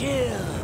chill.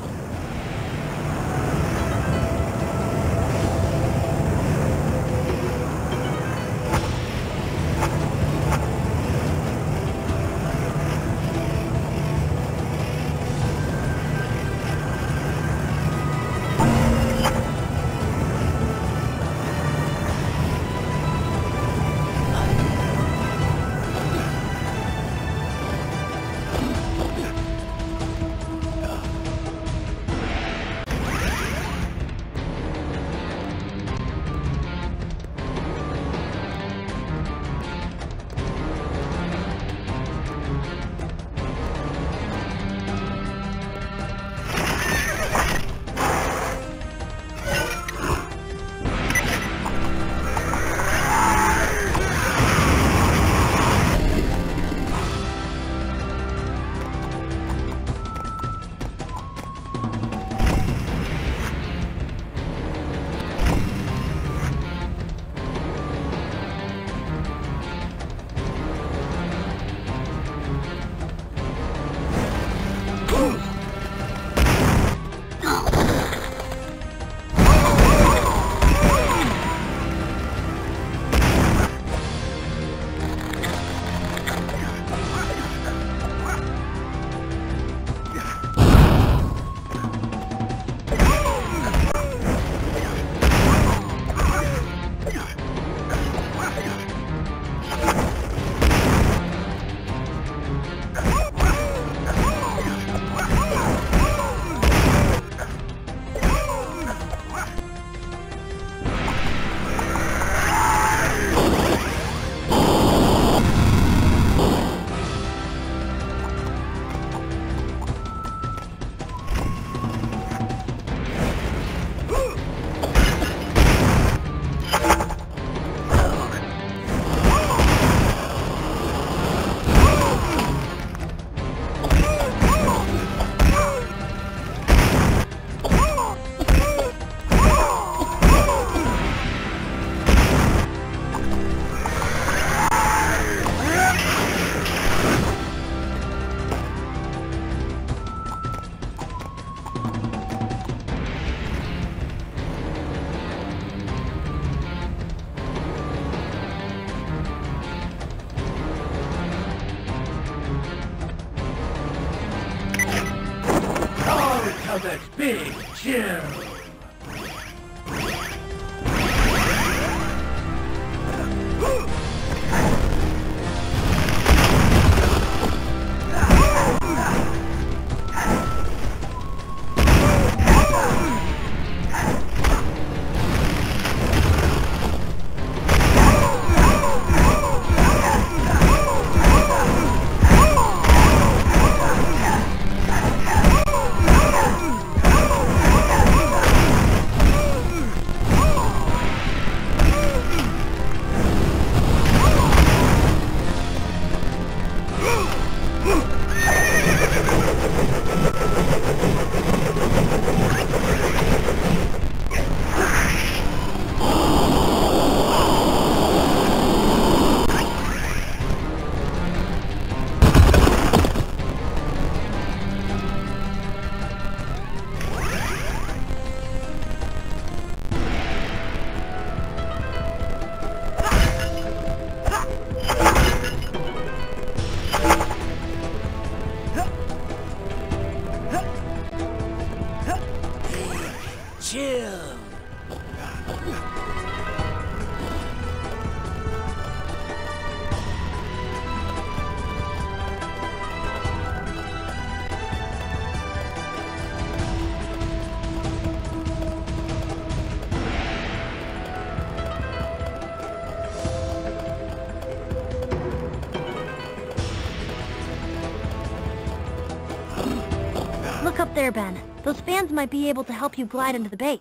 There, Ben. Those fans might be able to help you glide into the base.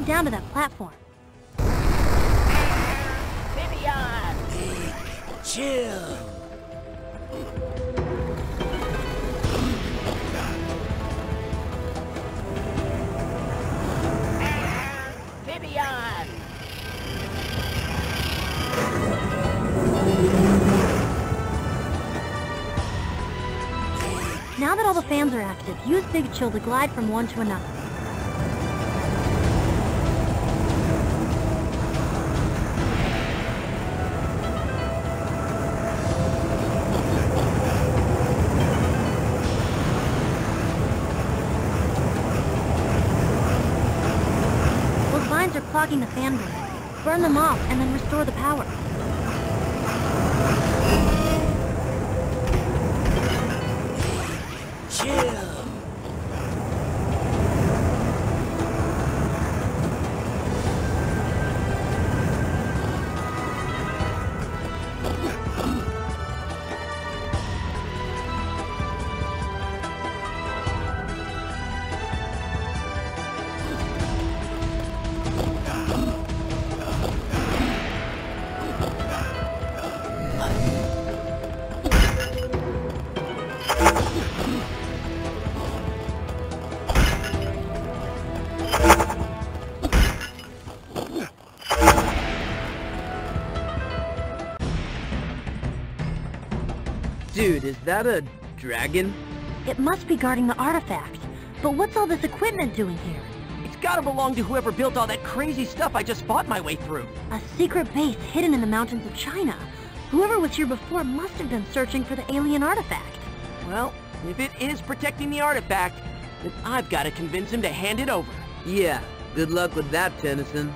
Glide down to that platform. Amphibian. Chill. Now that all the fans are active, use Big Chill to glide from one to another. Burn them off and then restore the power. Dude, is that a dragon? It must be guarding the artifact. But what's all this equipment doing here? It's gotta belong to whoever built all that crazy stuff I just fought my way through. A secret base hidden in the mountains of China. Whoever was here before must have been searching for the alien artifact. Well, if it is protecting the artifact, then I've gotta convince him to hand it over. Yeah, good luck with that, Tennyson.